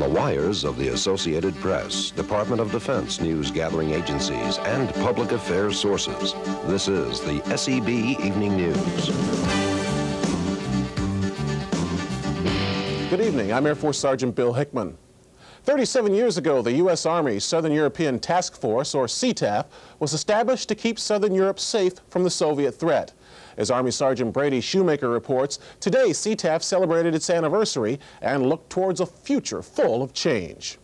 The wires of the Associated Press, Department of Defense news gathering agencies, and public affairs sources, this is the SEB Evening News. Good evening. I'm Air Force Sergeant Bill Hickman. 37 years ago, the U.S. Army Southern European Task Force, or SETAF, was established to keep Southern Europe safe from the Soviet threat. As Army Sergeant Brady Shoemaker reports, today SETAF celebrated its anniversary and looked towards a future full of change.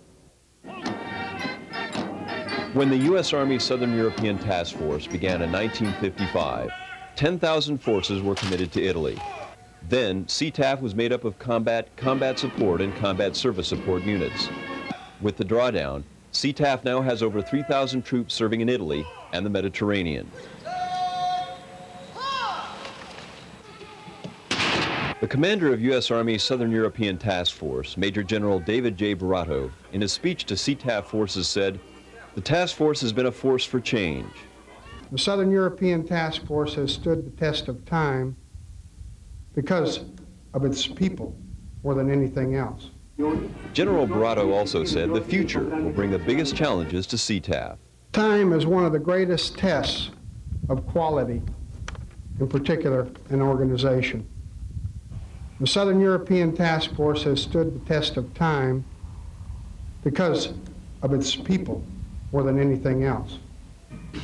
When the U.S. Army Southern European Task Force began in 1955, 10,000 forces were committed to Italy. Then, SETAF was made up of combat, combat support, and combat service support units. With the drawdown, SETAF now has over 3,000 troops serving in Italy and the Mediterranean. The commander of U.S. Army Southern European Task Force, Major General David J. Baratto, in his speech to SETAF forces said, the task force has been a force for change. The Southern European Task Force has stood the test of time because of its people more than anything else. General Baratto also said the future will bring the biggest challenges to SETAF. Time is one of the greatest tests of quality, in particular an organization. The Southern European Task Force has stood the test of time because of its people more than anything else.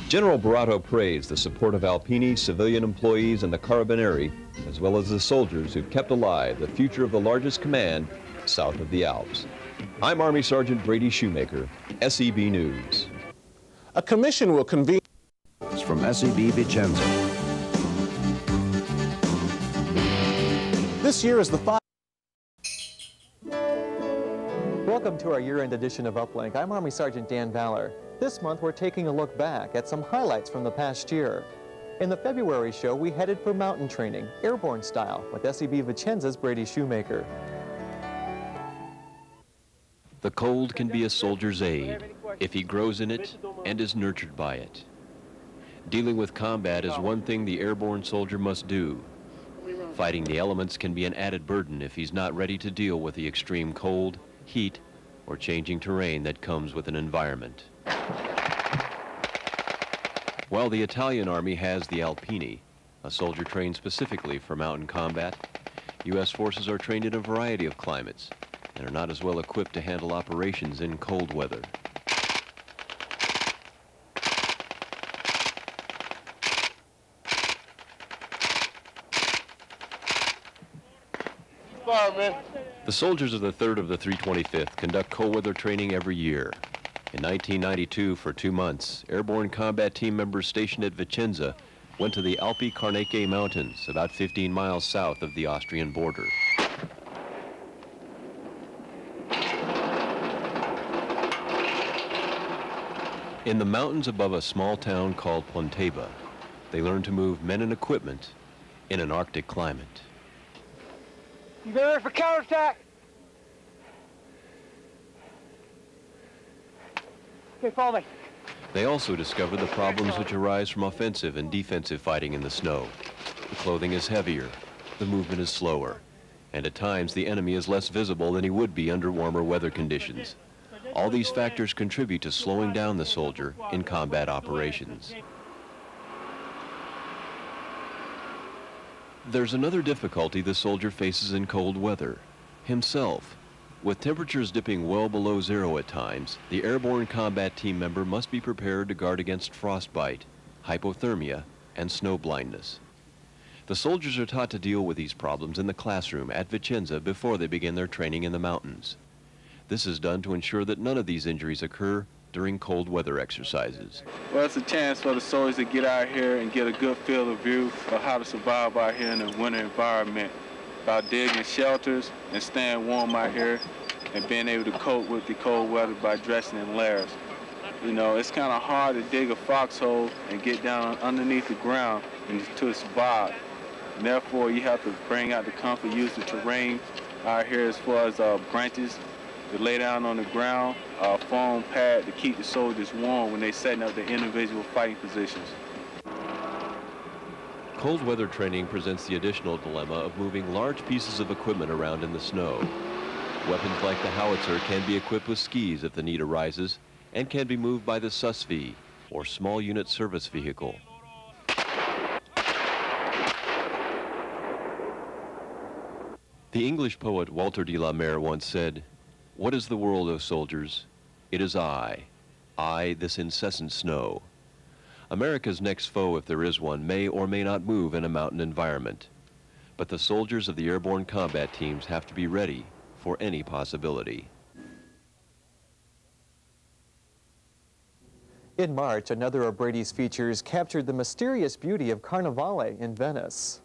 General Baratto praised the support of Alpini, civilian employees, and the Carabinieri, as well as the soldiers who've kept alive the future of the largest command south of the Alps. I'm Army Sergeant Brady Shoemaker, SEB News. A commission will convene It's from SEB Vicenza. This year is the five. Welcome to our year-end edition of Uplink. I'm Army Sergeant Dan Valler. This month we're taking a look back at some highlights from the past year. In the February show, we headed for mountain training, airborne style, with SEB Vicenza's Brady Shoemaker. The cold can be a soldier's aid if he grows in it and is nurtured by it. Dealing with combat is one thing the airborne soldier must do, Fighting the elements can be an added burden if he's not ready to deal with the extreme cold, heat, or changing terrain that comes with an environment. While the Italian Army has the Alpini, a soldier trained specifically for mountain combat, U.S. forces are trained in a variety of climates and are not as well equipped to handle operations in cold weather. The soldiers of the 3rd of the 325th conduct cold weather training every year. In 1992, for two months, airborne combat team members stationed at Vicenza went to the Alpi Carniche Mountains, about 15 miles south of the Austrian border. In the mountains above a small town called Pontebba, they learned to move men and equipment in an Arctic climate. You ready for counterattack? Okay, follow me. They also discovered the problems which arise from offensive and defensive fighting in the snow. The clothing is heavier, the movement is slower, and at times the enemy is less visible than he would be under warmer weather conditions. All these factors contribute to slowing down the soldier in combat operations. There's another difficulty the soldier faces in cold weather, himself. With temperatures dipping well below zero at times, the airborne combat team member must be prepared to guard against frostbite, hypothermia, and snow blindness. The soldiers are taught to deal with these problems in the classroom at Vicenza before they begin their training in the mountains. This is done to ensure that none of these injuries occur during cold weather exercises. Well, it's a chance for the soldiers to get out here and get a good field of view of how to survive out here in the winter environment by digging shelters and staying warm out here and being able to cope with the cold weather by dressing in layers. You know, it's kind of hard to dig a foxhole and get down underneath the ground and to survive. And therefore, you have to bring out the comfort, use the terrain out here as far as uh, branches to lay down on the ground, a foam pad to keep the soldiers warm when they're setting up their individual fighting positions. Cold weather training presents the additional dilemma of moving large pieces of equipment around in the snow. Weapons like the howitzer can be equipped with skis if the need arises and can be moved by the SUSV, or Small Unit Service Vehicle. The English poet Walter de la Mare once said, What is the world, O soldiers? It is I, I, this incessant snow. America's next foe, if there is one, may or may not move in a mountain environment. But the soldiers of the airborne combat teams have to be ready for any possibility. In March, another of Brady's features captured the mysterious beauty of Carnivale in Venice.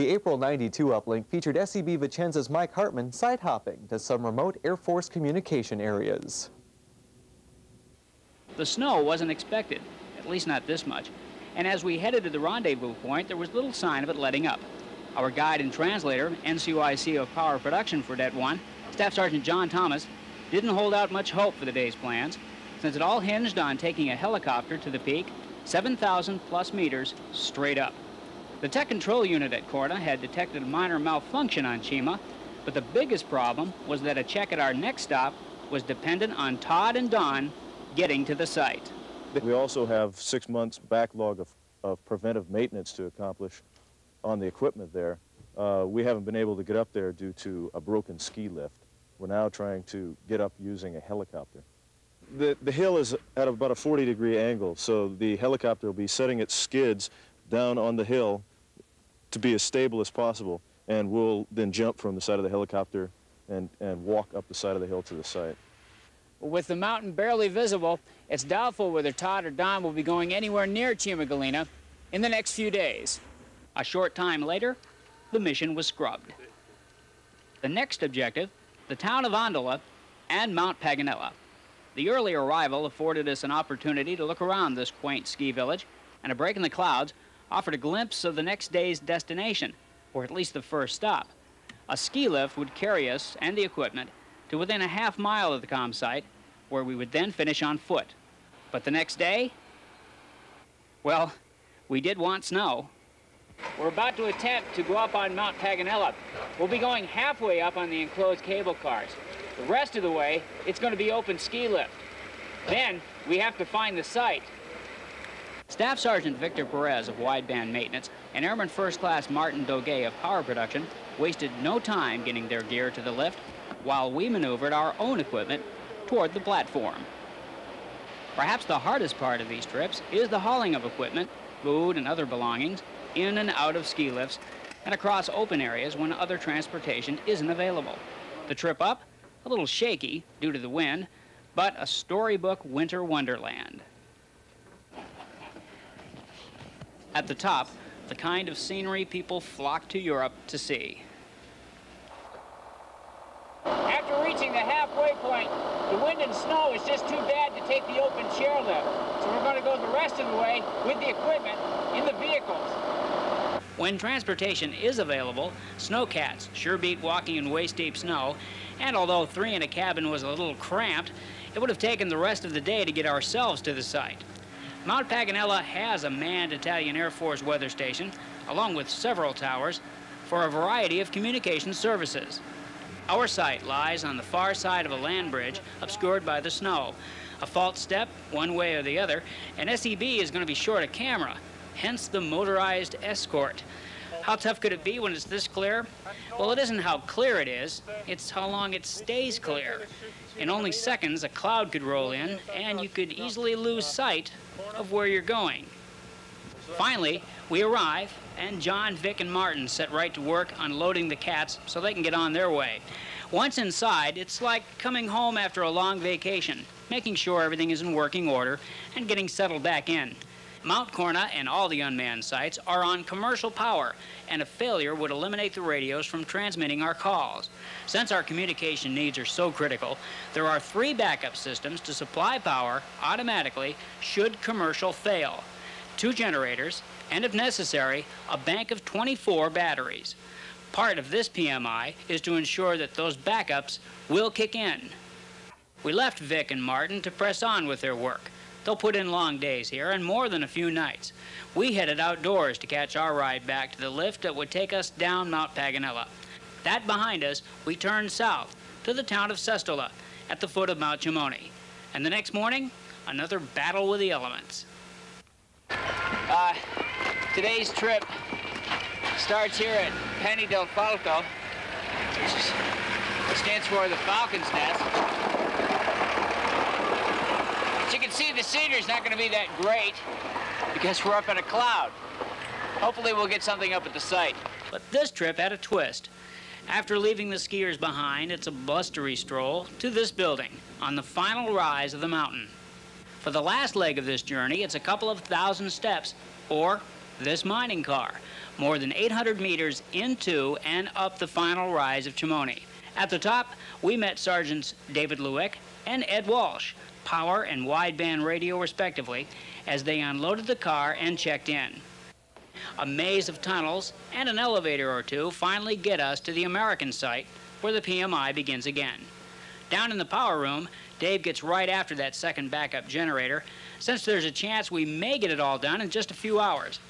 The April 92 uplink featured SEB Vicenza's Mike Hartman site hopping to some remote Air Force communication areas. The snow wasn't expected, at least not this much, and as we headed to the rendezvous point, there was little sign of it letting up. Our guide and translator, NCOIC of Power Production for Det 1, Staff Sergeant John Thomas, didn't hold out much hope for the day's plans, since it all hinged on taking a helicopter to the peak, 7,000 plus meters straight up. The tech control unit at Korda had detected a minor malfunction on Chima, but the biggest problem was that a check at our next stop was dependent on Todd and Don getting to the site. We also have six months backlog of of preventive maintenance to accomplish on the equipment there. Uh, we haven't been able to get up there due to a broken ski lift. We're now trying to get up using a helicopter. The, the hill is at about a 40 degree angle, so the helicopter will be setting its skids down on the hill to be as stable as possible, and we'll then jump from the side of the helicopter and, and walk up the side of the hill to the site. With the mountain barely visible, it's doubtful whether Todd or Don will be going anywhere near Chima in the next few days. A short time later, the mission was scrubbed. The next objective, the town of Andalo and Mount Paganella. The early arrival afforded us an opportunity to look around this quaint ski village, and a break in the clouds offered a glimpse of the next day's destination, or at least the first stop. A ski lift would carry us and the equipment to within a half mile of the com site, where we would then finish on foot. But the next day, well, we did want snow. We're about to attempt to go up on Mount Paganella. We'll be going halfway up on the enclosed cable cars. The rest of the way, it's going to be open ski lift. Then, we have to find the site. Staff Sergeant Victor Perez of Wideband Maintenance and Airman First Class Martin Doguet of Power Production wasted no time getting their gear to the lift while we maneuvered our own equipment toward the platform. Perhaps the hardest part of these trips is the hauling of equipment, food and other belongings in and out of ski lifts and across open areas when other transportation isn't available. The trip up, a little shaky due to the wind, but a storybook winter wonderland. At the top, the kind of scenery people flock to Europe to see. After reaching the halfway point, the wind and snow is just too bad to take the open chairlift. So we're going to go the rest of the way with the equipment in the vehicles. When transportation is available, snowcats sure beat walking in waist-deep snow, and although three in a cabin was a little cramped, it would have taken the rest of the day to get ourselves to the site. Mount Paganella has a manned Italian Air Force weather station, along with several towers, for a variety of communication services. Our site lies on the far side of a land bridge obscured by the snow. A fault step, one way or the other, and SEB is going to be short a camera, hence the motorized escort. How tough could it be when it's this clear? Well, it isn't how clear it is, it's how long it stays clear. In only seconds, a cloud could roll in, and you could easily lose sight of where you're going. Finally, we arrive, and John, Vic, and Martin set right to work unloading the cats so they can get on their way. Once inside, it's like coming home after a long vacation, making sure everything is in working order and getting settled back in. Mount Corna and all the unmanned sites are on commercial power, and a failure would eliminate the radios from transmitting our calls. Since our communication needs are so critical, there are three backup systems to supply power automatically should commercial fail. Two generators, and if necessary, a bank of 24 batteries. Part of this PMI is to ensure that those backups will kick in. We left Vic and Martin to press on with their work. They'll put in long days here and more than a few nights. We headed outdoors to catch our ride back to the lift that would take us down Mount Paganella. That behind us, we turned south to the town of Sestola at the foot of Mount Cimone. And the next morning, another battle with the elements. Uh, today's trip starts here at Penny del Falco, which stands for the Falcon's Nest. As you can see, the scenery's not going to be that great because we're up in a cloud. Hopefully we'll get something up at the site. But this trip had a twist. After leaving the skiers behind, it's a blustery stroll to this building on the final rise of the mountain. For the last leg of this journey, it's a couple of thousand steps, or this mining car, more than 800 meters into and up the final rise of Cimone. At the top, we met Sergeants David Lewick and Ed Walsh, power and wideband radio respectively, as they unloaded the car and checked in. A maze of tunnels and an elevator or two finally get us to the American site where the PMI begins again. Down in the power room, Dave gets right after that second backup generator, since there's a chance we may get it all done in just a few hours.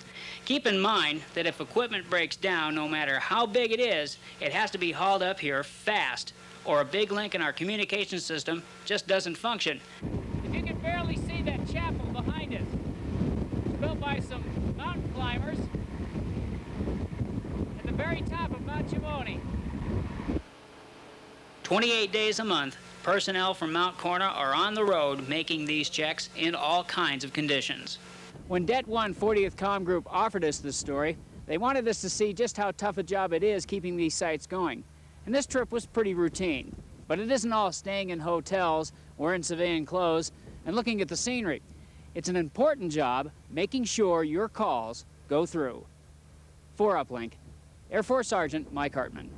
Keep in mind that if equipment breaks down, no matter how big it is, it has to be hauled up here fast or a big link in our communication system just doesn't function. If you can barely see that chapel behind us, it's built by some workers at the very top of Mount Cimone. 28 days a month, personnel from Mount Corna are on the road making these checks in all kinds of conditions. When Det 1 40th Com Group offered us this story, they wanted us to see just how tough a job it is keeping these sites going. And this trip was pretty routine. But it isn't all staying in hotels, wearing civilian clothes, and looking at the scenery. It's an important job making sure your calls go through. For Uplink, Air Force Sergeant Mike Hartman.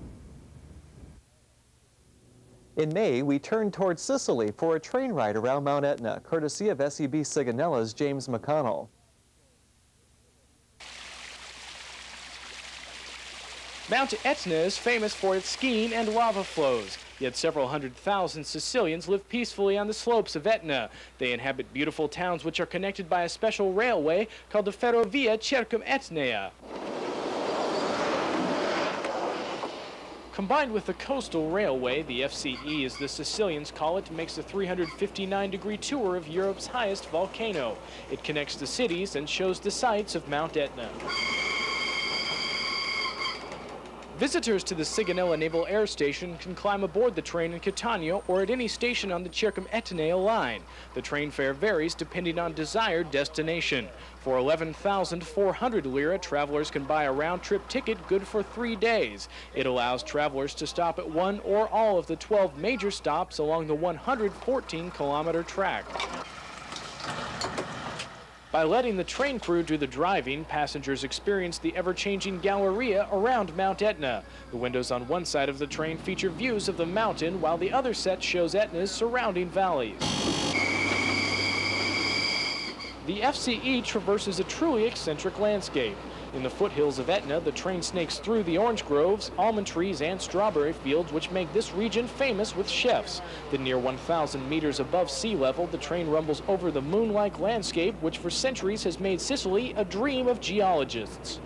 In May, we turned towards Sicily for a train ride around Mount Etna, courtesy of SEB Sigonella's James McConnell. Mount Etna is famous for its skiing and lava flows. Yet several hundred thousand Sicilians live peacefully on the slopes of Etna. They inhabit beautiful towns which are connected by a special railway called the Ferrovia Circumetnea. Combined with the coastal railway, the FCE, as the Sicilians call it, makes a 359-degree tour of Europe's highest volcano. It connects the cities and shows the sights of Mount Etna. Visitors to the Sigonella Naval Air Station can climb aboard the train in Catania or at any station on the Circumetnea line. The train fare varies depending on desired destination. For 11,400 lira, travelers can buy a round-trip ticket good for three days. It allows travelers to stop at one or all of the 12 major stops along the 114-kilometer track. By letting the train crew do the driving, passengers experience the ever-changing Galleria around Mount Etna. The windows on one side of the train feature views of the mountain, while the other set shows Etna's surrounding valleys. The FCE traverses a truly eccentric landscape. In the foothills of Etna, the train snakes through the orange groves, almond trees, and strawberry fields, which make this region famous with chefs. Then near 1,000 meters above sea level, the train rumbles over the moon-like landscape, which for centuries has made Sicily a dream of geologists.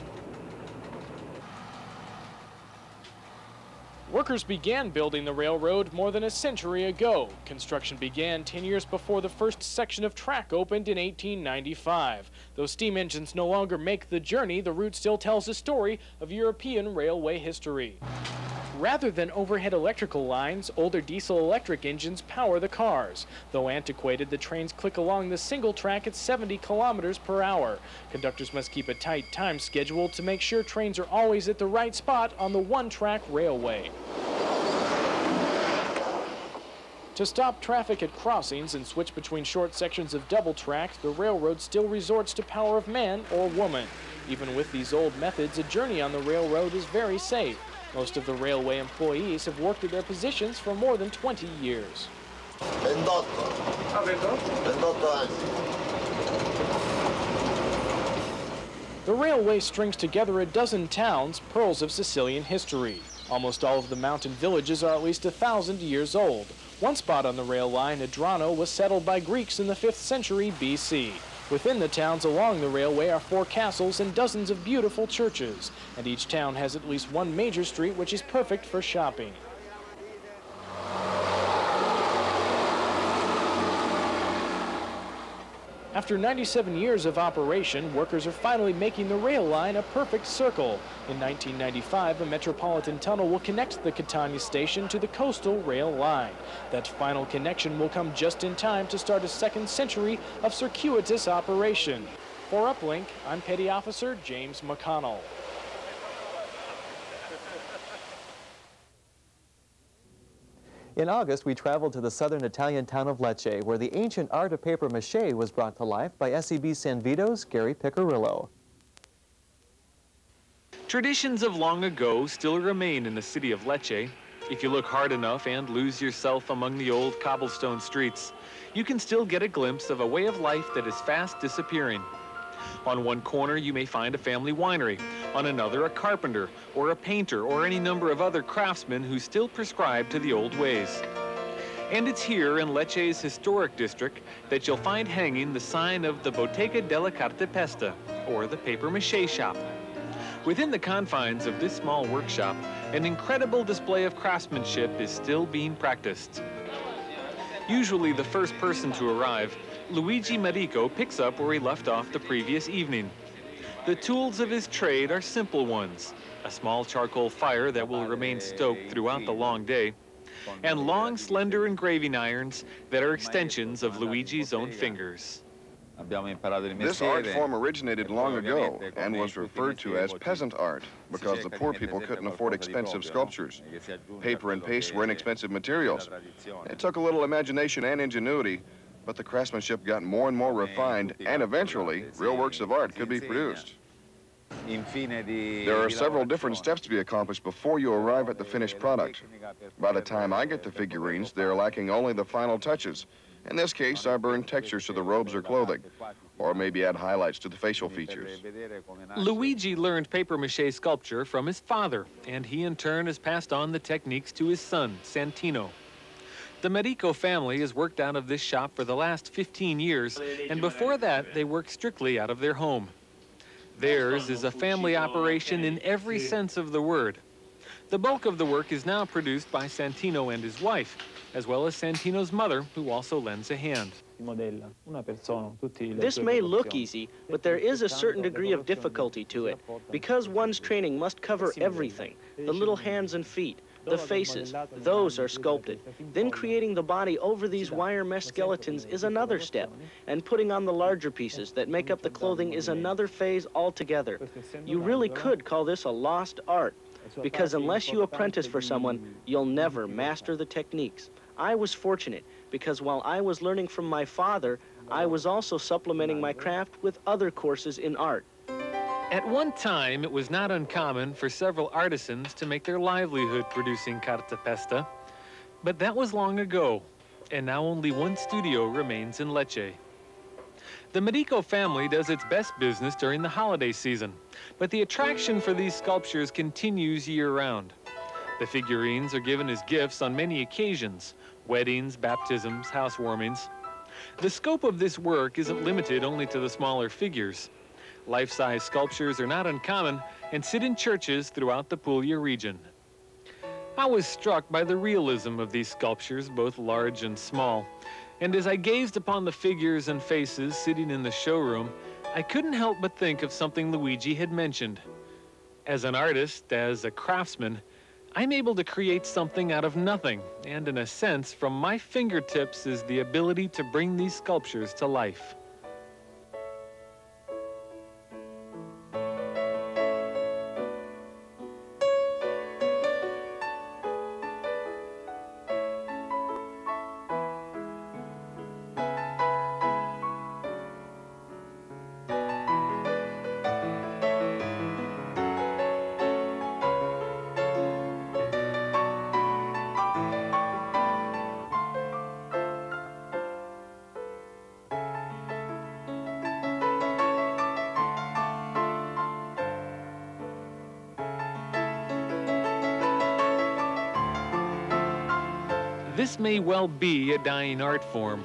Workers began building the railroad more than a century ago. Construction began 10 years before the first section of track opened in 1895. Though steam engines no longer make the journey, the route still tells a story of European railway history. Rather than overhead electrical lines, older diesel-electric engines power the cars. Though antiquated, the trains click along the single track at 70 kilometers per hour. Conductors must keep a tight time schedule to make sure trains are always at the right spot on the one-track railway. To stop traffic at crossings and switch between short sections of double track, the railroad still resorts to power of man or woman. Even with these old methods, a journey on the railroad is very safe. Most of the railway employees have worked at their positions for more than 20 years. Ah, the railway strings together a dozen towns, pearls of Sicilian history. Almost all of the mountain villages are at least a thousand years old. One spot on the rail line, Adrano, was settled by Greeks in the 5th century BC. Within the towns along the railway are four castles and dozens of beautiful churches, and each town has at least one major street which is perfect for shopping. After 97 years of operation, workers are finally making the rail line a perfect circle. In 1995, a metropolitan tunnel will connect the Catania station to the coastal rail line. That final connection will come just in time to start a second century of circuitous operation. For Uplink, I'm Petty Officer James McConnell. In August, we traveled to the southern Italian town of Lecce, where the ancient art of paper mache was brought to life by SEB San Vito's Gary Piccirillo. Traditions of long ago still remain in the city of Lecce. If you look hard enough and lose yourself among the old cobblestone streets, you can still get a glimpse of a way of life that is fast disappearing. On one corner, you may find a family winery. On another, a carpenter, or a painter, or any number of other craftsmen who still prescribe to the old ways. And it's here in Lecce's historic district that you'll find hanging the sign of the Bottega della Cartapesta, or the paper mache shop. Within the confines of this small workshop, an incredible display of craftsmanship is still being practiced. Usually the first person to arrive, Luigi Marico picks up where he left off the previous evening. The tools of his trade are simple ones. A small charcoal fire that will remain stoked throughout the long day, and long, slender engraving irons that are extensions of Luigi's own fingers. This art form originated long ago and was referred to as peasant art because the poor people couldn't afford expensive sculptures. Paper and paste were inexpensive materials. It took a little imagination and ingenuity, but the craftsmanship got more and more refined, and eventually, real works of art could be produced. There are several different steps to be accomplished before you arrive at the finished product. By the time I get the figurines, they're lacking only the final touches. In this case, I burn textures to the robes or clothing, or maybe add highlights to the facial features. Luigi learned papier-mâché sculpture from his father, and he in turn has passed on the techniques to his son, Santino. The Merico family has worked out of this shop for the last 15 years, and before that, they worked strictly out of their home. Theirs is a family operation in every sense of the word. The bulk of the work is now produced by Santino and his wife, as well as Santino's mother, who also lends a hand. This may look easy, but there is a certain degree of difficulty to it, because one's training must cover everything, the little hands and feet, the faces, those are sculpted. Then creating the body over these wire mesh skeletons is another step, and putting on the larger pieces that make up the clothing is another phase altogether. You really could call this a lost art, because unless you apprentice for someone, you'll never master the techniques. I was fortunate, because while I was learning from my father, I was also supplementing my craft with other courses in art. At one time, it was not uncommon for several artisans to make their livelihood producing cartapesta, but that was long ago, and now only one studio remains in Lecce. The Medico family does its best business during the holiday season, but the attraction for these sculptures continues year-round. The figurines are given as gifts on many occasions, weddings, baptisms, housewarmings. The scope of this work isn't limited only to the smaller figures. Life-size sculptures are not uncommon and sit in churches throughout the Puglia region. I was struck by the realism of these sculptures, both large and small. And as I gazed upon the figures and faces sitting in the showroom, I couldn't help but think of something Luigi had mentioned. As an artist, as a craftsman, I'm able to create something out of nothing, and in a sense, from my fingertips is the ability to bring these sculptures to life. This may well be a dying art form,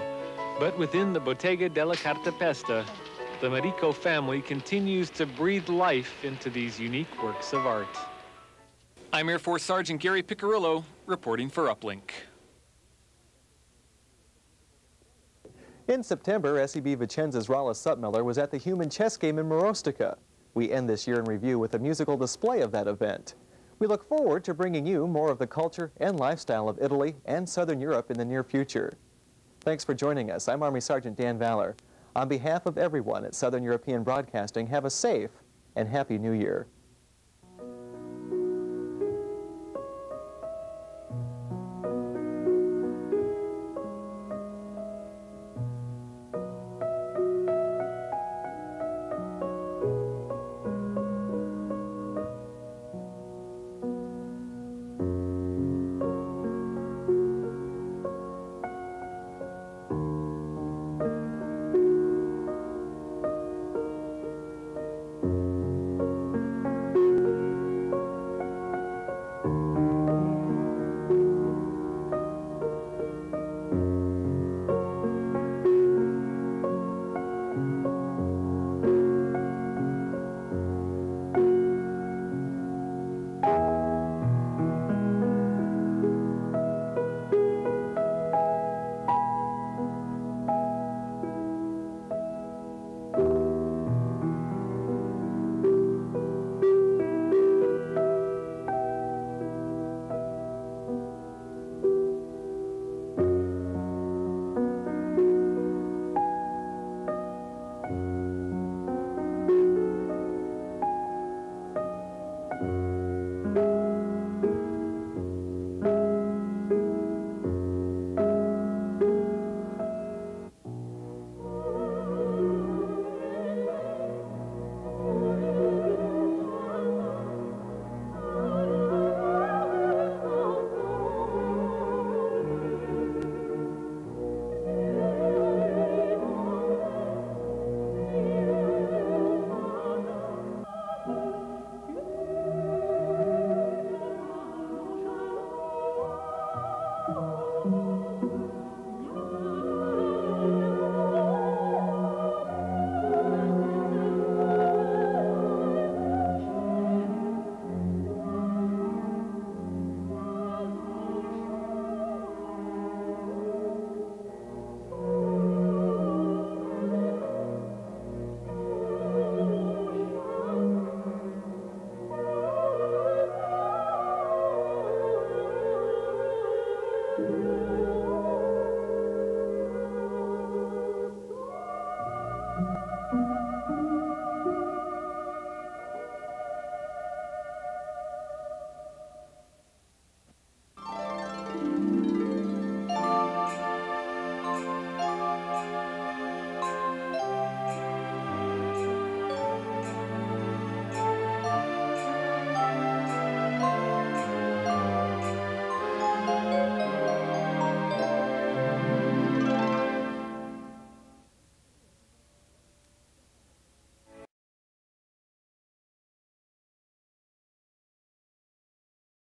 but within the Bottega della Cartapesta, the Marico family continues to breathe life into these unique works of art. I'm Air Force Sergeant Gary Piccirillo, reporting for Uplink. In September, SEB Vicenza's Rolla Sutmiller was at the Human Chess Game in Marostica. We end this year in review with a musical display of that event. We look forward to bringing you more of the culture and lifestyle of Italy and Southern Europe in the near future. Thanks for joining us. I'm Army Sergeant Dan Valler. On behalf of everyone at Southern European Broadcasting, have a safe and happy new year.